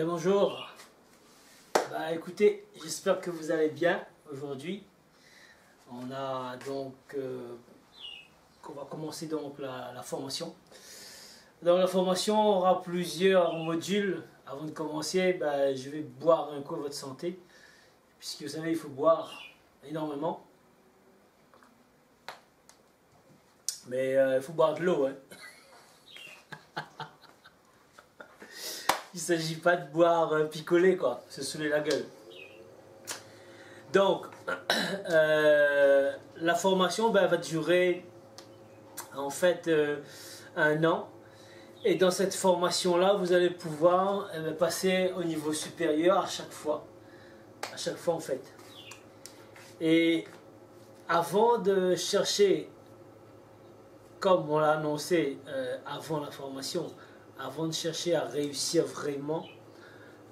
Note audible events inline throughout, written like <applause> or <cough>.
Bien bonjour. Bah écoutez, j'espère que vous allez bien aujourd'hui. On a donc, euh, on va commencer donc la, formation. Dans la formation, on aura plusieurs modules. Avant de commencer, bah, je vais boire un coup votre santé, puisque vous savez, il faut boire énormément. Mais euh, il faut boire de l'eau. Hein. <laughs> Il ne s'agit pas de boire euh, picoler, quoi, se saouler la gueule. Donc, <clears throat> euh, la formation ben, va durer en fait euh, un an. Et dans cette formation-là, vous allez pouvoir eh ben, passer au niveau supérieur à chaque fois. À chaque fois, en fait. Et avant de chercher, comme on l'a annoncé avant la formation, avant de chercher à réussir vraiment,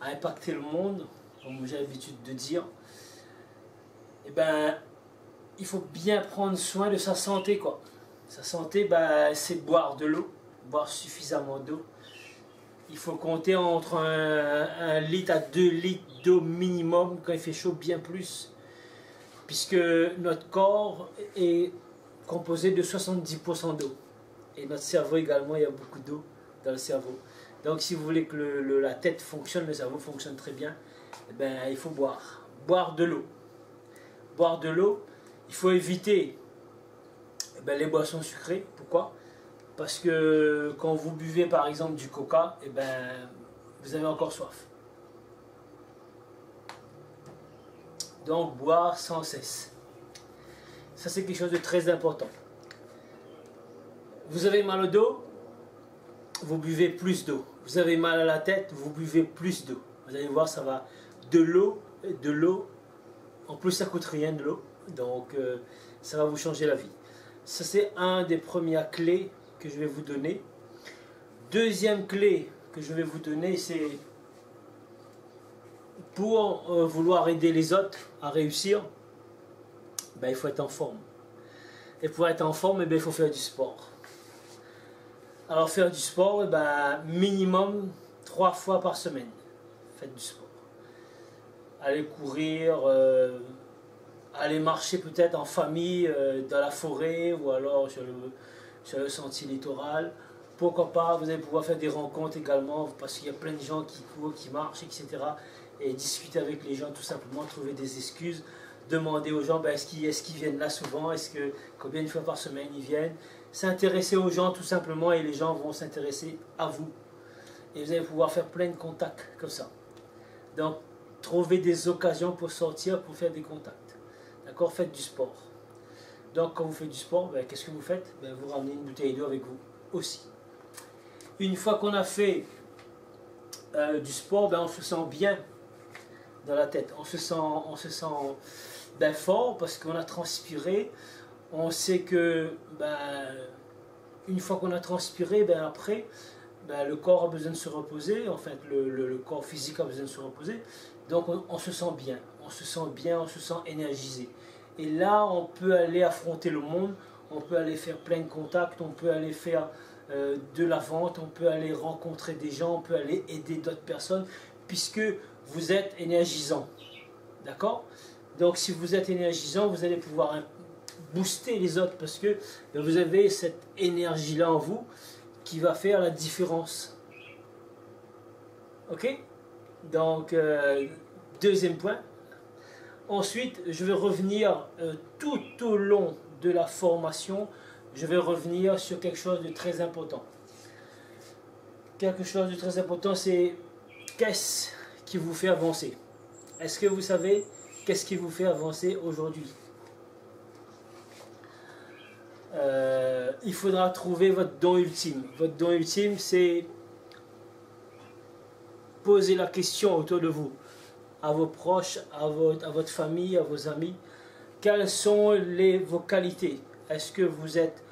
à impacter le monde, comme j'ai l'habitude de dire, eh ben, il faut bien prendre soin de sa santé. Quoi. Sa santé, ben, c'est boire de l'eau, boire suffisamment d'eau. Il faut compter entre un, litre à deux litres d'eau minimum quand il fait chaud, bien plus. Puisque notre corps est composé de 70% d'eau. Et notre cerveau également, il y a beaucoup d'eau dans le cerveau. Donc si vous voulez que la tête fonctionne, le cerveau fonctionne très bien, eh ben, il faut boire. Boire de l'eau. Boire de l'eau, il faut éviter eh ben, les boissons sucrées. Pourquoi? Parce que quand vous buvez par exemple du coca, eh ben, vous avez encore soif. Donc boire sans cesse. Ça c'est quelque chose de très important. Vous avez mal au dos, vous buvez plus d'eau. Vous avez mal à la tête, vous buvez plus d'eau. Vous allez voir, ça va de l'eau, de l'eau. En plus, ça coûte rien de l'eau, donc euh, ça va vous changer la vie. Ça, c'est un des premières clés que je vais vous donner. Deuxième clé que je vais vous donner, c'est pour euh, vouloir aider les autres à réussir, ben, il faut être en forme. Et pour être en forme, eh ben, il faut faire du sport. Alors faire du sport, eh ben, minimum trois fois par semaine. Faites du sport. Allez courir, euh, allez marcher peut-être en famille euh, dans la forêt ou alors sur le, sentier littoral. Pourquoi pas, vous allez pouvoir faire des rencontres également parce qu'il y a plein de gens qui courent, qui marchent, etc. Et discuter avec les gens tout simplement, trouver des excuses demander aux gens ben, est-ce qu'ils viennent là souvent, est-ce que combien de fois par semaine ils viennent, s'intéresser aux gens tout simplement et les gens vont s'intéresser à vous. Et vous allez pouvoir faire plein de contacts comme ça. Donc, trouver des occasions pour sortir, pour faire des contacts. D'accord? Faites du sport. Donc, quand vous faites du sport, ben, qu'est-ce que vous faites? Ben, Vous ramenez une bouteille d'eau avec vous aussi. Une fois qu'on a fait euh, du sport, ben, on se sent bien dans la tête. On se sent, on se sent ben, fort parce qu'on a transpiré. On sait que ben, une fois qu'on a transpiré, ben, après, ben, le corps a besoin de se reposer. En fait, le, corps physique a besoin de se reposer. Donc on, se sent bien. On se sent bien, on se sent énergisé. Et là, on peut aller affronter le monde. On peut aller faire plein de contacts. On peut aller faire euh, de la vente. On peut aller rencontrer des gens. On peut aller aider d'autres personnes puisque vous êtes énergisant. D'accord? Donc si vous êtes énergisant, vous allez pouvoir booster les autres parce que vous avez cette énergie-là en vous qui va faire la différence. Ok? Donc, euh, deuxième point. Ensuite, je vais revenir euh, tout au long de la formation, je vais revenir sur quelque chose de très important. Quelque chose de très important, c'est qu'est-ce qui vous fait avancer? Est-ce que vous savez Qu'est-ce qui vous fait avancer aujourd'hui? Euh, Il faudra trouver votre don ultime. Votre don ultime, c'est poser la question autour de vous, à vos proches, à votre, famille, à vos amis. Quelles sont les, vos qualités? Est-ce que vous êtes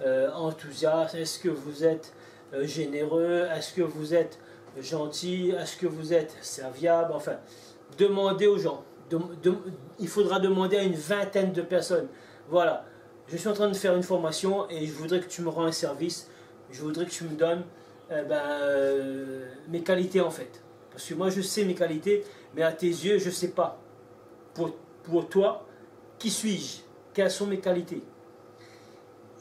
euh, enthousiaste? Est-ce que vous êtes euh, généreux? Est-ce que vous êtes gentil? Est-ce que vous êtes serviable? Enfin, demandez aux gens. Il faudra demander à une vingtaine de personnes. Voilà, je suis en train de faire une formation et je voudrais que tu me rends un service. Je voudrais que tu me donnes eh ben, euh, mes qualités en fait. Parce que moi, je sais mes qualités, mais à tes yeux, je ne sais pas. Pour, pour toi, qui suis-je? Quelles sont mes qualités?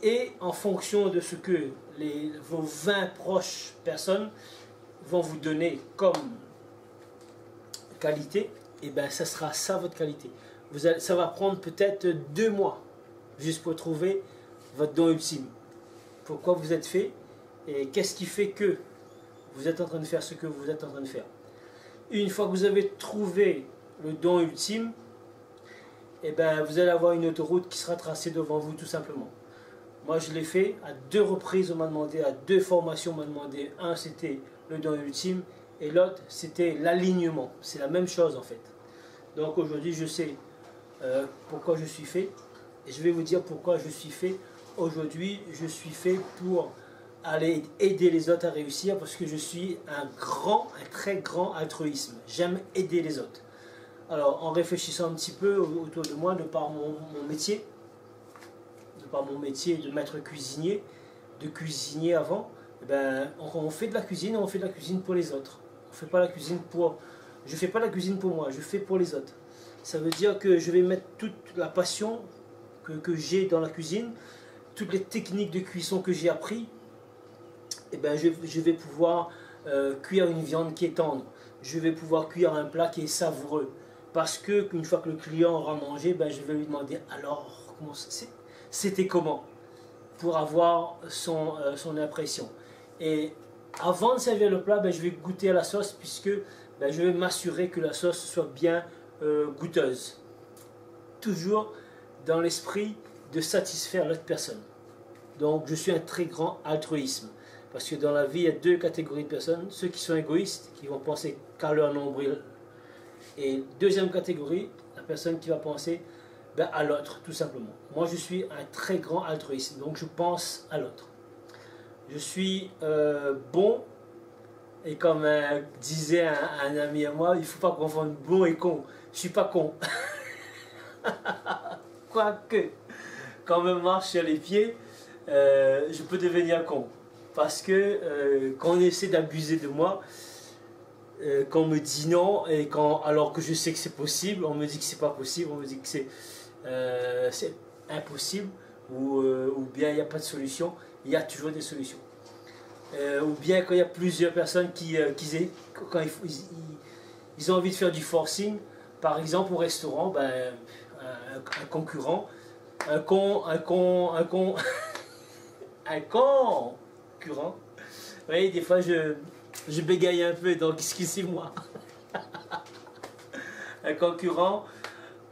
Et en fonction de ce que les, vos 20 proches personnes vont vous donner comme qualité, et eh bien ça sera ça votre qualité. Vous ça va prendre peut-être deux mois juste pour trouver votre don ultime. Pourquoi vous êtes fait et qu'est-ce qui fait que vous êtes en train de faire ce que vous êtes en train de faire? Une fois que vous avez trouvé le don ultime, et eh ben, vous allez avoir une autoroute qui sera tracée devant vous tout simplement. Moi, je l'ai fait à deux reprises, on m'a demandé, à deux formations, on m'a demandé. Un, c'était le don ultime, et l'autre, c'était l'alignement. C'est la même chose en fait. Donc aujourd'hui, je sais euh, pourquoi je suis fait, et je vais vous dire pourquoi je suis fait. Aujourd'hui, je suis fait pour aller aider les autres à réussir parce que je suis un grand, un très grand altruisme. J'aime aider les autres. Alors, en réfléchissant un petit peu autour de moi, de par mon, métier, de par mon métier de maître cuisinier, de cuisinier avant, eh ben, on, fait de la cuisine, on fait de la cuisine pour les autres. On fait pas la cuisine pour... Je fais pas la cuisine pour moi, je fais pour les autres. Ça veut dire que je vais mettre toute la passion que, j'ai dans la cuisine, toutes les techniques de cuisson que j'ai appris, eh ben, je, vais pouvoir euh, cuire une viande qui est tendre. Je vais pouvoir cuire un plat qui est savoureux. Parce que une fois que le client aura mangé, ben, je vais lui demander alors, c'était comment Pour avoir son, euh, son impression. Et avant de servir le plat, ben, je vais goûter à la sauce puisque ben, je vais m'assurer que la sauce soit bien euh, goûteuse. Toujours dans l'esprit de satisfaire l'autre personne. Donc je suis un très grand altruisme. Parce que dans la vie, il y a deux catégories de personnes. Ceux qui sont égoïstes, qui vont penser qu'à leur nombril. Et deuxième catégorie, la personne qui va penser ben, à l'autre, tout simplement. Moi, je suis un très grand altruiste, donc je pense à l'autre. Je suis euh, bon, et comme euh, disait un, ami à moi, il ne faut pas confondre bon et con. Je suis pas con. <laughs> Quoique, quand on marche sur les pieds, euh, je peux devenir con parce que euh, quand on essaie d'abuser de moi, euh, quand on me dit non, et quand, alors que je sais que c'est possible, on me dit que c'est pas possible, on me dit que c'est impossible, ou, bien il n'y a pas de solution, il y a toujours des solutions. ou bien quand il y a plusieurs personnes qui, qui quand ils, ont envie de faire du forcing, par exemple au restaurant, ben, un, concurrent, un con, un con, un con, <laughs> un con oui, des fois je, je bégaye un peu, donc <laughs> excusez-moi. <laughs> un concurrent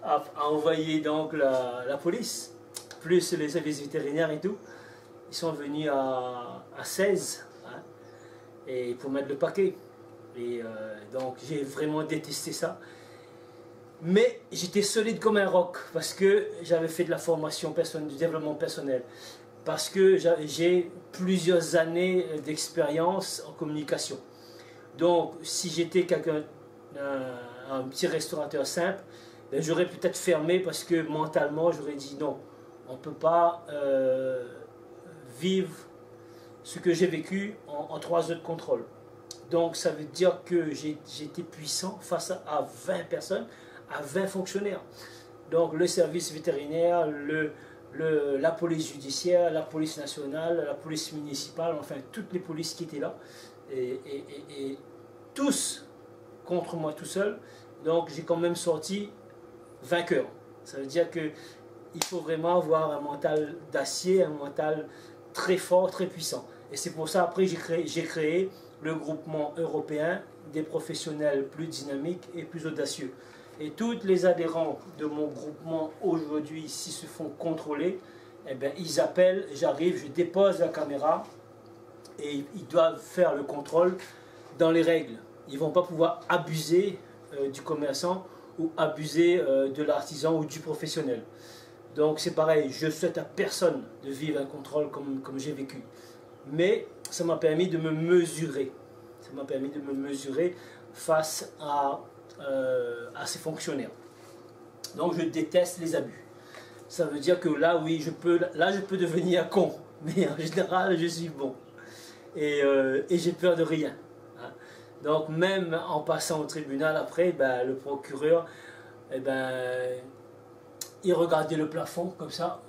a, envoyé donc la, police, plus les services vétérinaires et tout. Ils sont venus à, à 16 hein, et pour mettre le paquet. Et euh, donc j'ai vraiment détesté ça. Mais j'étais solide comme un roc parce que j'avais fait de la formation personnelle, du développement personnel parce que j'ai plusieurs années d'expérience en communication. Donc, si j'étais quelqu'un, un, petit restaurateur simple, ben, j'aurais peut-être fermé parce que mentalement, j'aurais dit non, on ne peut pas euh, vivre ce que j'ai vécu en, trois heures de contrôle. Donc, ça veut dire que j'étais puissant face à 20 personnes, à 20 fonctionnaires. Donc, le service vétérinaire, le, la police judiciaire, la police nationale, la police municipale, enfin toutes les polices qui étaient là, et, tous contre moi tout seul. Donc j'ai quand même sorti vainqueur. Ça veut dire que il faut vraiment avoir un mental d'acier, un mental très fort, très puissant. Et c'est pour ça après j'ai créé, le groupement européen des professionnels plus dynamiques et plus audacieux. Et tous les adhérents de mon groupement aujourd'hui, s'ils se font contrôler, eh bien, ils appellent, j'arrive, je dépose la caméra et ils doivent faire le contrôle dans les règles. Ils ne vont pas pouvoir abuser euh, du commerçant ou abuser euh, de l'artisan ou du professionnel. Donc c'est pareil, je souhaite à personne de vivre un contrôle comme, comme j'ai vécu. Mais ça m'a permis de me mesurer. Ça m'a permis de me mesurer face à euh, à ses fonctionnaires. Donc je déteste les abus. Ça veut dire que là, oui, je peux, là, je peux devenir con, <laughs> mais en général, je suis bon. Et, euh, j'ai peur de rien. Hein. Donc même en passant au tribunal après, ben, le procureur, eh ben, il regardait le plafond comme ça.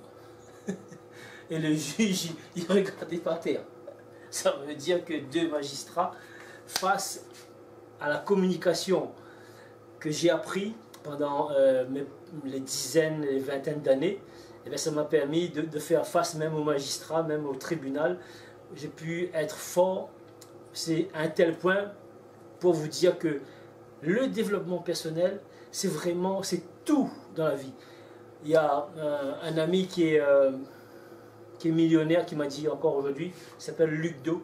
<laughs> Et le juge, <laughs> il regardait par terre. Ça veut dire que deux magistrats, face à la communication que j'ai appris pendant euh, les dizaines, les vingtaines d'années, eh bien, ça m'a permis de, faire face même aux magistrats, même au tribunal. J'ai pu être fort. C'est un tel point pour vous dire que le développement personnel, c'est vraiment, c'est tout dans la vie. Il y a euh, un ami qui est, euh, qui est millionnaire qui m'a dit encore aujourd'hui, il s'appelle Luc Do.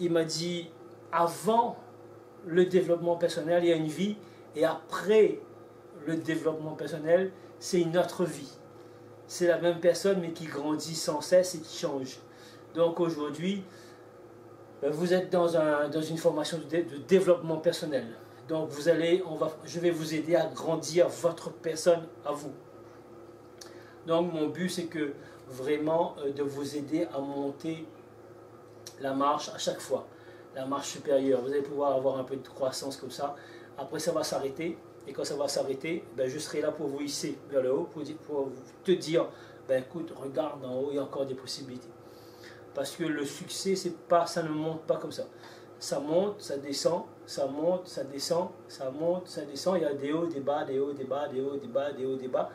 Il m'a dit, avant le développement personnel, il y a une vie, et après le développement personnel, c'est une autre vie. C'est la même personne, mais qui grandit sans cesse et qui change. Donc aujourd'hui, ben, vous êtes dans, un, dans une formation de, développement personnel. Donc vous allez, on va, je vais vous aider à grandir votre personne à vous. Donc mon but c'est que vraiment euh, de vous aider à monter la marche à chaque fois, la marche supérieure. Vous allez pouvoir avoir un peu de croissance comme ça. Après ça va s'arrêter et quand ça va s'arrêter, ben, je serai là pour vous hisser vers le haut, pour, te dire, ben écoute, regarde en haut, il y a encore des possibilités. Parce que le succès, pas, ça ne monte pas comme ça. Ça monte, ça descend, ça monte, ça descend, ça monte, ça descend. Il y a des hauts, des bas, des hauts, des bas, des hauts, des bas, des hauts, des bas.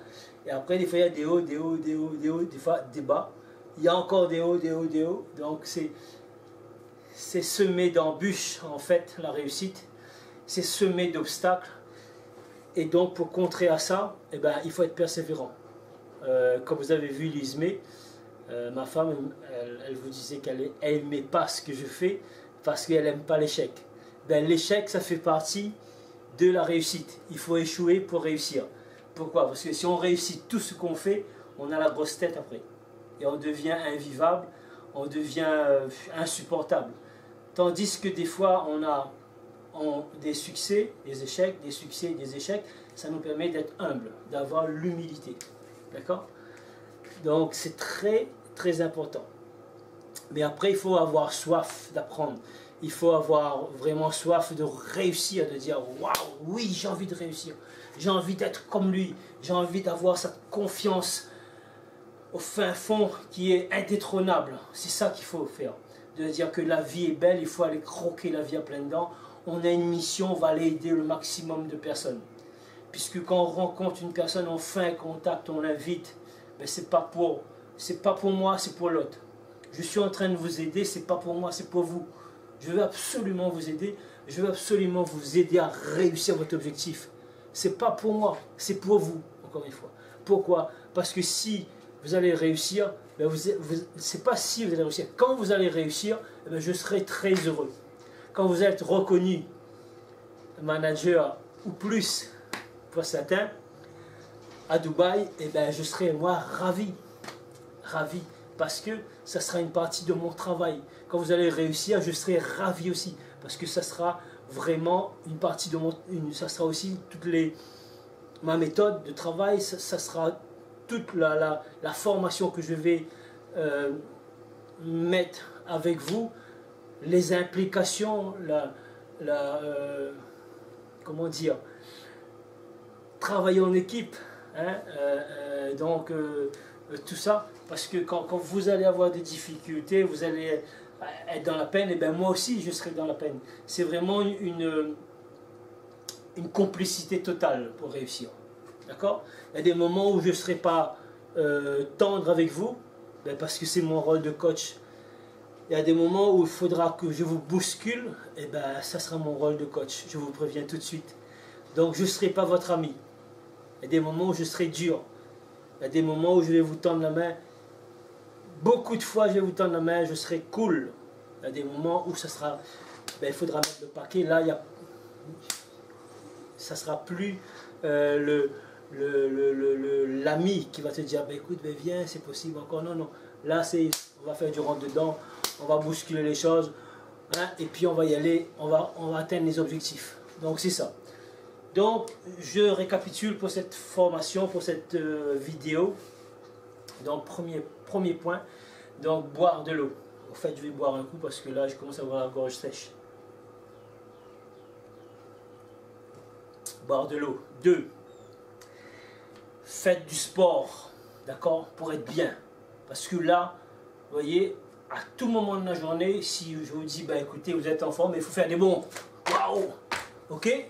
Et après, des fois, il y a des hauts, des hauts, des hauts, des hauts, des fois, des bas. Il y a encore des hauts, des hauts, des hauts. Donc, c'est semé d'embûches, en fait, la réussite. C'est semé d'obstacles. Et donc, pour contrer à ça, eh ben, il faut être persévérant. Euh, comme vous avez vu l'Ismé, euh, ma femme, elle, vous disait qu'elle n'aimait pas ce que je fais parce qu'elle n'aime pas l'échec. Ben, l'échec, ça fait partie de la réussite. Il faut échouer pour réussir. Pourquoi? Parce que si on réussit tout ce qu'on fait, on a la grosse tête après. Et on devient invivable, on devient euh, insupportable. Tandis que des fois, on a des succès, des échecs, des succès, des échecs. Ça nous permet d'être humble, d'avoir l'humilité. D'accord? Donc c'est très très important. Mais après, il faut avoir soif d'apprendre. Il faut avoir vraiment soif de réussir, de dire Waouh, oui, j'ai envie de réussir. J'ai envie d'être comme lui. J'ai envie d'avoir cette confiance au fin fond qui est indétrônable. C'est ça qu'il faut faire. De dire que la vie est belle, il faut aller croquer la vie à pleines dents. On a une mission, on va aller aider le maximum de personnes. Puisque quand on rencontre une personne, on fait un contact, on l'invite, mais c'est pas pour pas pour moi, c'est pour l'autre. Je suis en train de vous aider, c'est pas pour moi, c'est pour vous. Je veux absolument vous aider, je veux absolument vous aider à réussir votre objectif. C'est pas pour moi, c'est pour vous, encore une fois. Pourquoi? Parce que si vous allez réussir, ben vous, c'est pas si vous allez réussir. Quand vous allez réussir, eh ben je serai très heureux. Quand vous êtes reconnu manager ou plus pour certains, à Dubaï, eh ben, je serai moi ravi. Ravi. Parce que ça sera une partie de mon travail. Quand vous allez réussir, je serai ravi aussi. Parce que ça sera vraiment une partie de mon. Ça sera aussi toutes les. Ma méthode de travail, ça, sera toute la, la, formation que je vais euh, mettre avec vous, les implications, la. euh, comment dire Travailler en équipe Hein, euh, euh, donc, tout ça, parce que quand, vous allez avoir des difficultés, vous allez être dans la peine, et bien moi aussi je serai dans la peine. C'est vraiment une, une complicité totale pour réussir. D'accord? Il y a des moments où je ne serai pas tendre avec vous, ben parce que c'est mon rôle de coach. Il y a des moments où il faudra que je vous bouscule, et ben ça sera mon rôle de coach. Je vous préviens tout de suite. Donc je ne serai pas votre ami. Il y a des moments où je serai dur. Il y a des moments où je vais vous tendre la main. Beaucoup de fois, je vais vous tendre la main, je serai cool. Il y a des moments où ça sera, ben, il faudra mettre le paquet. Là, il y ça sera plus euh, l'ami qui va te dire ben, écoute, ben, viens, c'est possible encore. Non, non. Là, c'est, on va faire du rentre-dedans, on va bousculer les choses, hein, et puis on va y aller, on va, on va atteindre les objectifs. Donc, c'est ça. Donc, je récapitule pour cette formation, pour cette euh, vidéo. Donc, premier, premier point, donc boire de l'eau. En fait, je vais boire un coup parce que là, je commence à avoir la gorge sèche. boire de l'eau. Deux, faites du sport, d'accord, pour être bien. Parce que là, vous voyez, à tout moment de la journée, si je vous dis, bah écoutez, vous êtes en forme, il faut faire des bons. Waouh Ok? <laughs>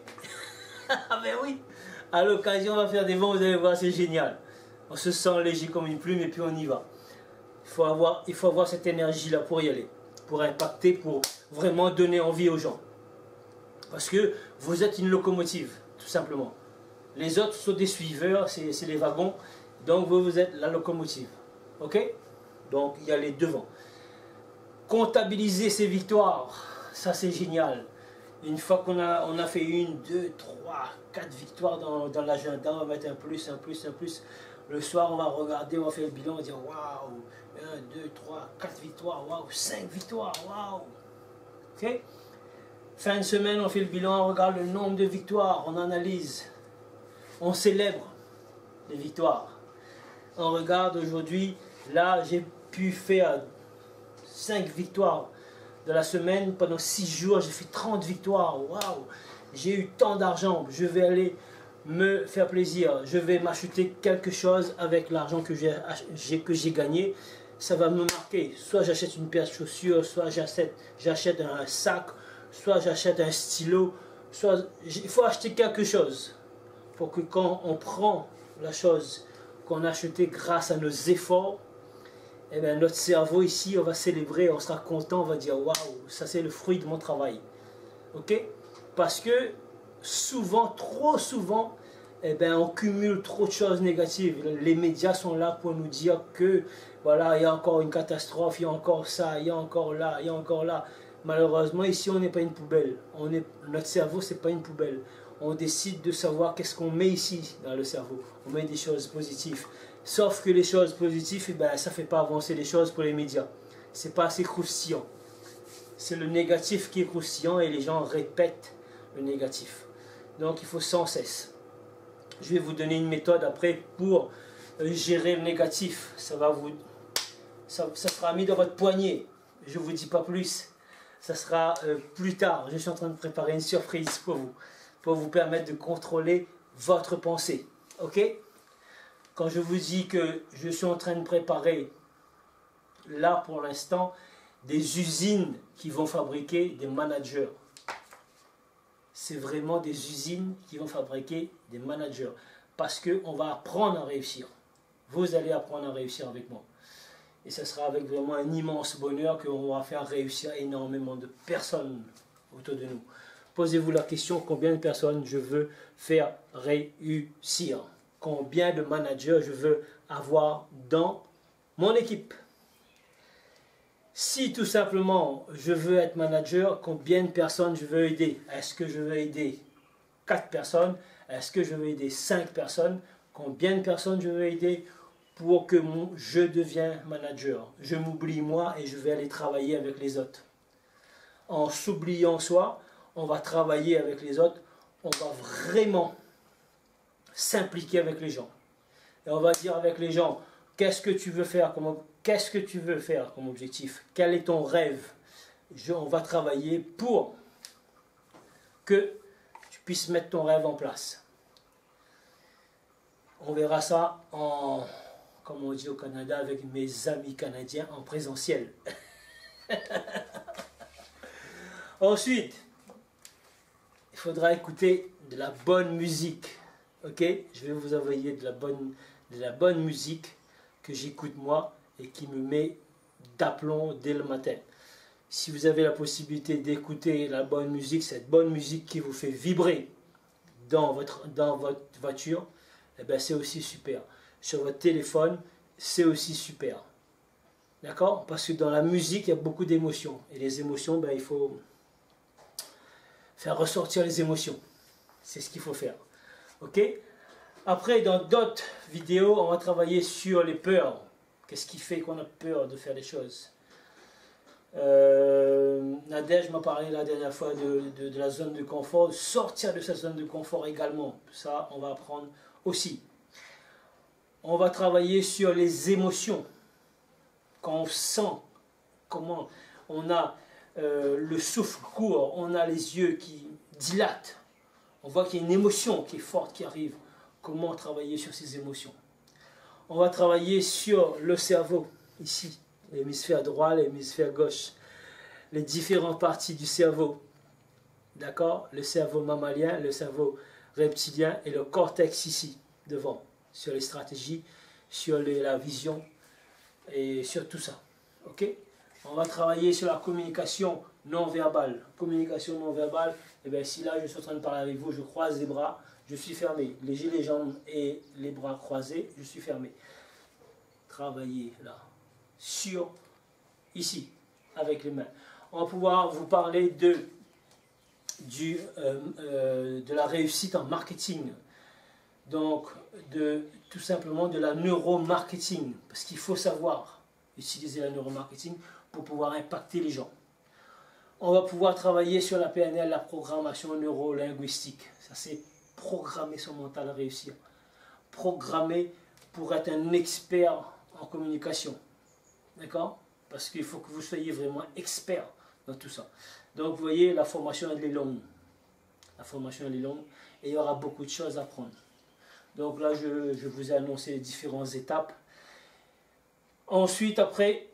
Ah ben oui À l'occasion, on va faire des bons, vous allez voir, c'est génial. On se sent léger comme une plume et puis on y va. Il faut avoir, il faut avoir cette énergie-là pour y aller, pour impacter, pour vraiment donner envie aux gens. Parce que vous êtes une locomotive, tout simplement. Les autres sont des suiveurs, c'est les wagons. Donc vous, vous êtes la locomotive. Ok? Donc il y a les devants. Comptabiliser ses victoires, ça c'est génial. Une fois qu'on a, on a fait une, deux, trois, quatre victoires dans, l'agenda, on va mettre un plus, un plus, un plus. Le soir, on va regarder, on va faire le bilan, on va dire waouh, 1, 2, 3, 4 victoires, waouh, 5 victoires, waouh. Ok? Fin de semaine, on fait le bilan, on regarde le nombre de victoires, on analyse, on célèbre les victoires. On regarde aujourd'hui, là, j'ai pu faire 5 victoires de la semaine. Pendant 6 jours, j'ai fait 30 victoires. Waouh J'ai eu tant d'argent. Je vais aller me faire plaisir. Je vais m'acheter quelque chose avec l'argent que j'ai gagné. Ça va me marquer. Soit j'achète une paire de chaussures, soit j'achète un sac, soit j'achète un stylo. Soit il faut acheter quelque chose pour que quand on prend la chose qu'on a achetée grâce à nos efforts, eh bien, notre cerveau ici, on va célébrer, on sera content, on va dire waouh, ça c'est le fruit de mon travail. Ok? Parce que souvent, trop souvent, eh ben, on cumule trop de choses négatives. Les médias sont là pour nous dire que voilà, il y a encore une catastrophe, il y a encore ça, il y a encore là, il y a encore là. Malheureusement, ici, on n'est pas une poubelle. On est, notre cerveau, c'est pas une poubelle. On décide de savoir qu'est-ce qu'on met ici dans le cerveau. On met des choses positives. Sauf que les choses positives, eh ben, ça ne fait pas avancer les choses pour les médias. C'est pas assez croustillant. C'est le négatif qui est croustillant et les gens répètent le négatif. Donc il faut sans cesse. Je vais vous donner une méthode après pour euh, gérer le négatif. Ça va vous, ça, sera mis dans votre poignet. Je ne vous dis pas plus. Ça sera euh, plus tard. Je suis en train de préparer une surprise pour vous, pour vous permettre de contrôler votre pensée. Ok? Quand je vous dis que je suis en train de préparer, là pour l'instant, des usines qui vont fabriquer des managers. C'est vraiment des usines qui vont fabriquer des managers. Parce qu'on va apprendre à réussir. Vous allez apprendre à réussir avec moi. Et ce sera avec vraiment un immense bonheur qu'on va faire réussir énormément de personnes autour de nous. Posez-vous la question combien de personnes je veux faire réussir? Combien de managers je veux avoir dans mon équipe. Si tout simplement je veux être manager, combien de personnes je veux aider? Est-ce que je veux aider 4 personnes? Est-ce que je veux aider 5 personnes? Combien de personnes je veux aider pour que je devienne manager? Je m'oublie moi et je vais aller travailler avec les autres. En s'oubliant soi, on va travailler avec les autres. On va vraiment s'impliquer avec les gens. Et on va dire avec les gens, qu'est-ce que tu veux faire comme, qu'est-ce que tu veux faire comme objectif? Quel est ton rêve? On va travailler pour que tu puisses mettre ton rêve en place. On verra ça en, comme on dit au Canada, avec mes amis canadiens en présentiel. <laughs> Ensuite, il faudra écouter de la bonne musique ok Je vais vous envoyer de la bonne, de la bonne musique que j'écoute moi et qui me met d'aplomb dès le matin. Si vous avez la possibilité d'écouter la bonne musique, cette bonne musique qui vous fait vibrer dans votre, dans votre voiture, eh ben c'est aussi super. Sur votre téléphone, c'est aussi super. D'accord? Parce que dans la musique, il y a beaucoup d'émotions. Et les émotions, ben, il faut faire ressortir les émotions. C'est ce qu'il faut faire. Ok? Après, dans d'autres vidéos, on va travailler sur les peurs. Qu'est-ce qui fait qu'on a peur de faire des choses? Euh, Nadège m'a parlé la dernière fois de, la zone de confort, sortir de cette zone de confort également. Ça, on va apprendre aussi. On va travailler sur les émotions. Quand on sent comment on a euh, le souffle court, on a les yeux qui dilatent, On voit qu'il y a une émotion qui est forte qui arrive. Comment travailler sur ces émotions? On va travailler sur le cerveau, ici, l'hémisphère droit, l'hémisphère gauche, les différentes parties du cerveau. D'accord? Le cerveau mammalien, le cerveau reptilien et le cortex ici, devant, sur les stratégies, sur la vision et sur tout ça. Ok? On va travailler sur la communication non verbale. Communication non verbale, et eh bien si là je suis en train de parler avec vous, je croise les bras, je suis fermé. Les les jambes et les bras croisés, je suis fermé. Travailler là, sur, ici, avec les mains. On va pouvoir vous parler de, du, euh, euh, de la réussite en marketing. Donc, de, tout simplement de la neuromarketing. Parce qu'il faut savoir utiliser la neuromarketing pour pouvoir impacter les gens. On va pouvoir travailler sur la PNL, la programmation neuro-linguistique. Ça, c'est programmer son mental à réussir. Programmer pour être un expert en communication. D'accord? Parce qu'il faut que vous soyez vraiment expert dans tout ça. Donc, vous voyez, la formation, elle est longue. La formation, elle est longue. Et il y aura beaucoup de choses à prendre. Donc là, je, je vous ai annoncé les différentes étapes. Ensuite, après,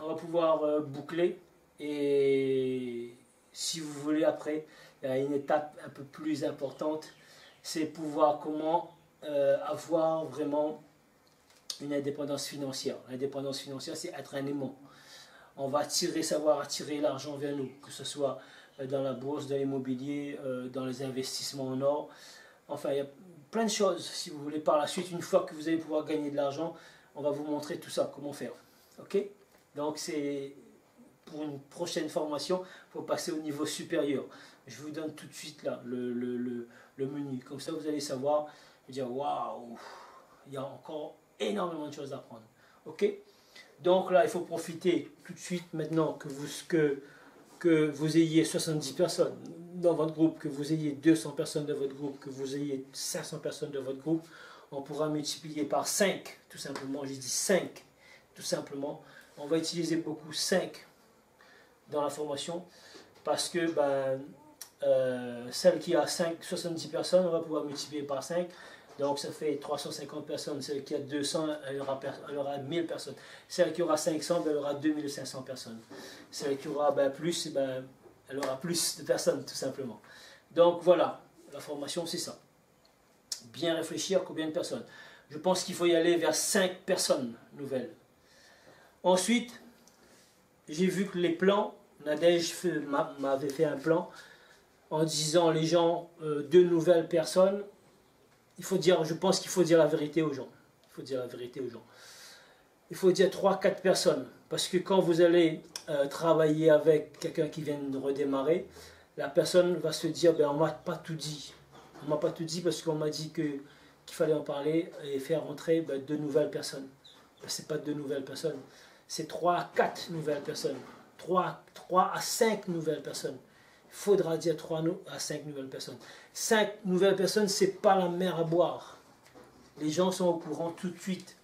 on va pouvoir euh, boucler. Et si vous voulez, après, il y a une étape un peu plus importante. C'est pouvoir comment euh, avoir vraiment une indépendance financière. L'indépendance financière, c'est être un aimant. On va attirer, savoir attirer l'argent vers nous, que ce soit euh, dans la bourse, dans l'immobilier, dans les investissements en or. Enfin, il y a plein de choses, si vous voulez, par la suite, une fois que vous allez pouvoir gagner de l'argent, on va vous montrer tout ça, comment faire. Ok? Donc c'est pour une prochaine formation, faut passer au niveau supérieur. Je vous donne tout de suite là le, menu. Comme ça, vous allez savoir, dire waouh, il y a encore énormément de choses à apprendre. Ok? Donc là, il faut profiter tout de suite maintenant que vous, que, que vous ayez 70 personnes dans votre groupe, que vous ayez 200 personnes de votre groupe, que vous ayez 500 personnes de votre groupe, on pourra multiplier par 5, tout simplement. J'ai dit 5, tout simplement. On va utiliser beaucoup 5 dans la formation parce que ben, euh, celle qui a 5, 70 personnes, on va pouvoir multiplier par 5. Donc ça fait 350 personnes. Celle qui a 200, elle aura, elle aura 1000 personnes. Celle qui aura 500, ben, elle aura 2500 personnes. Celle qui aura ben, plus, ben, elle aura plus de personnes, tout simplement. Donc voilà, la formation, c'est ça bien réfléchir combien de personnes. Je pense qu'il faut y aller vers 5 personnes nouvelles. Ensuite, j'ai vu que les plans, Nadège m'avait fait un plan en disant les gens, euh, deux nouvelles personnes. Il faut dire, je pense qu'il faut dire la vérité aux gens. Il faut dire la vérité aux gens. Il faut dire 3-4 personnes. Parce que quand vous allez euh, travailler avec quelqu'un qui vient de redémarrer, la personne va se dire, ben, on ne m'a pas tout dit. On m'a pas tout dit parce qu'on m'a dit qu'il fallait en parler et faire rentrer ben, deux nouvelles personnes. Ce ben, c'est pas deux nouvelles personnes, c'est trois à quatre nouvelles personnes. Trois, trois à cinq nouvelles personnes. Il faudra dire trois à cinq nouvelles personnes. Cinq nouvelles personnes, c'est pas la mer à boire. Les gens sont au courant tout de suite.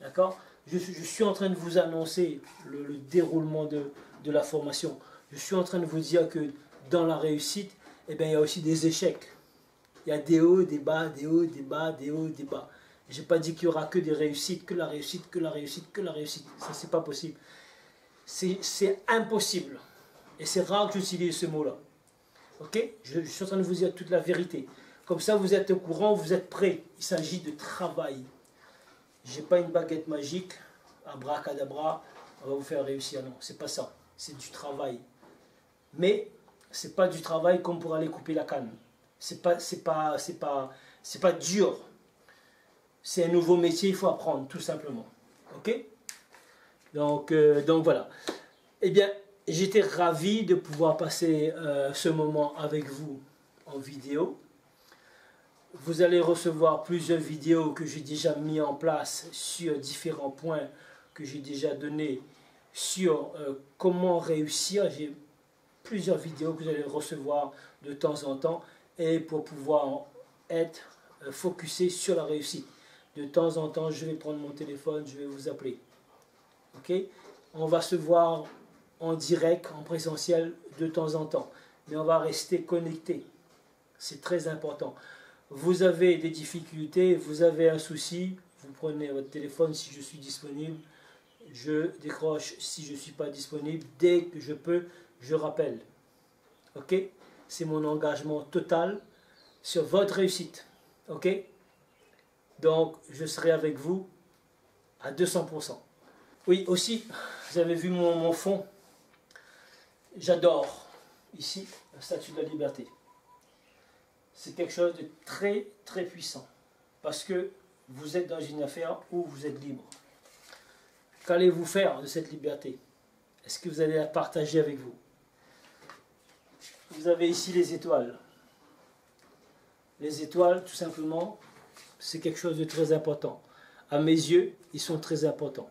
D'accord? Je, suis en train de vous annoncer le, déroulement de, de, la formation. Je suis en train de vous dire que dans la réussite, eh bien, il y a aussi des échecs. Il y a des hauts, des bas, des hauts, des bas, des hauts, des bas. Je n'ai pas dit qu'il y aura que des réussites, que la réussite, que la réussite, que la réussite. Ça, c'est pas possible. C'est impossible. Et c'est rare que j'utilise ce mot-là. Ok? Je, suis en train de vous dire toute la vérité. Comme ça, vous êtes au courant, vous êtes prêts. Il s'agit de travail. Je n'ai pas une baguette magique, abracadabra, on va vous faire réussir. Non, c'est pas ça. C'est du travail. Mais c'est pas du travail comme pour aller couper la canne. C'est pas, pas, pas, pas dur. C'est un nouveau métier, il faut apprendre, tout simplement. Ok? Donc, euh, donc voilà. Eh bien, j'étais ravi de pouvoir passer euh, ce moment avec vous en vidéo. Vous allez recevoir plusieurs vidéos que j'ai déjà mis en place sur différents points que j'ai déjà donné sur euh, comment réussir. J'ai plusieurs vidéos que vous allez recevoir de temps en temps et pour pouvoir être focusé sur la réussite. De temps en temps, je vais prendre mon téléphone, je vais vous appeler. Ok? On va se voir en direct, en présentiel de temps en temps, mais on va rester connecté. C'est très important. Vous avez des difficultés, vous avez un souci, vous prenez votre téléphone si je suis disponible, je décroche si je ne suis pas disponible. Dès que je peux, je rappelle. C'est mon engagement total sur votre réussite. Ok? Donc, je serai avec vous à 200%. Oui, aussi, vous avez vu mon, fond. J'adore ici la statue de la liberté. C'est quelque chose de très très puissant parce que vous êtes dans une affaire où vous êtes libre. Qu'allez-vous faire de cette liberté? Est-ce que vous allez la partager avec vous? Vous avez ici les étoiles. Les étoiles, tout simplement, c'est quelque chose de très important. À mes yeux, ils sont très importants.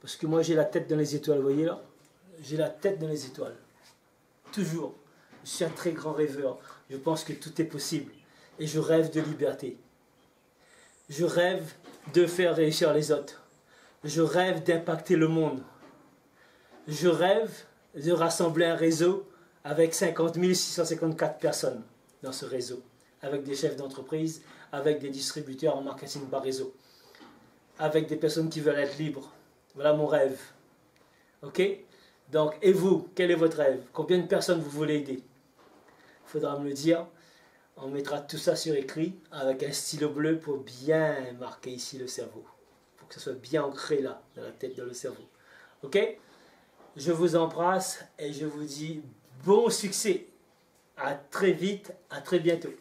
Parce que moi, j'ai la tête dans les étoiles, vous voyez là J'ai la tête dans les étoiles. Toujours. Je suis un très grand rêveur. Je pense que tout est possible. Et je rêve de liberté. Je rêve de faire réussir les autres. Je rêve d'impacter le monde. Je rêve de rassembler un réseau avec 50 654 personnes dans ce réseau, avec des chefs d'entreprise, avec des distributeurs en marketing par réseau, avec des personnes qui veulent être libres. Voilà mon rêve. OK? Donc, et vous, quel est votre rêve? Combien de personnes vous voulez aider? Il faudra me le dire. On mettra tout ça sur écrit avec un stylo bleu pour bien marquer ici le cerveau. Pour que ce soit bien ancré là, dans la tête, dans le cerveau. Ok? Je vous embrasse et je vous dis bon succès. À très vite, à très bientôt.